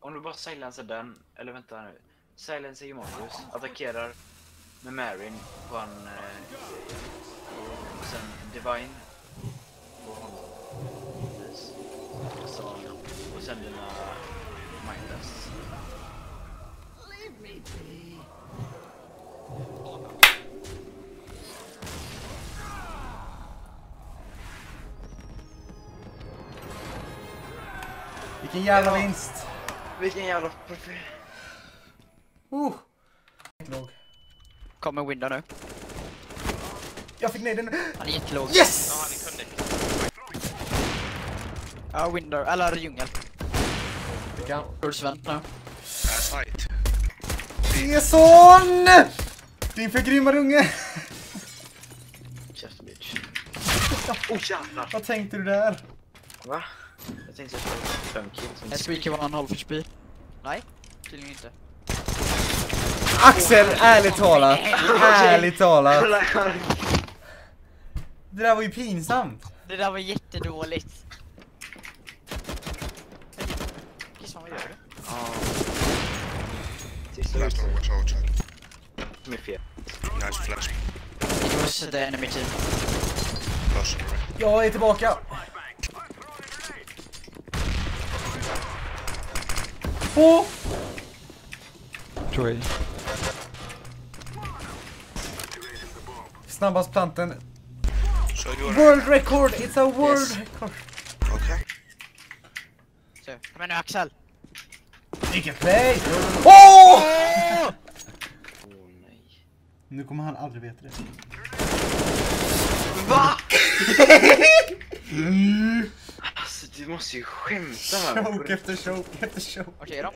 om du bara silencer den, eller vänta nu. Silencer Immortus, attackerar med Marin på en... Eh, och sen Divine på honom. Precis. Så, och sen dina Mindless Vilken jävla Ja. vinst. Vilken jävla perfekt. Uh. Låg. Kommer window nu. Jag fick ner den. Han är jättelåg. Yes! Ja, han är connect. Ja, window. Eller djungel. Fick han. Sven nu. Äh, side. Eson! Din förgrymmade unge. Käften bitch. Oh jävlar! Vad tänkte du där? Va? Jag tänkte jag skulle fem kills. En squeaky var en halv för speed. Nej, tydligen inte. Axel, ärligt talat. Ärligt talat. Det där var ju pinsamt. Det där var jättedåligt. Kissan, vad gör du? Ja. Sista Last one, watch out. med fel. Nice flash. It was the enemy team. Close on the right. Jag är tillbaka. Åh! Tror jag. Snabbast planten. World record! It's a world Yes. record. Okay. Så, kom igen nu Axel! Vilket play! Åh! Åh nej. Nu kommer han aldrig veta det. Va? Du måste ju skämta här. Choke efter choke efter choke. Okej då.